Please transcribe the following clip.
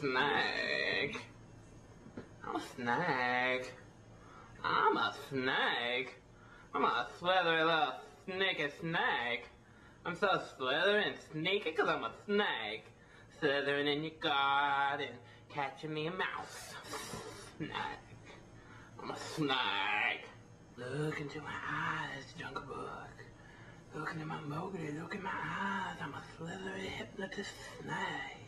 snake. I'm a snake. I'm a snake. I'm a slithery little sneaky snake. I'm so slithery and sneaky because I'm a snake. Slithering in your garden, catching me a mouse. Snake. I'm a snake. Look into my eyes, Jungle Book. Look into my Mowgli, look in my eyes. I'm a slithery hypnotist snake.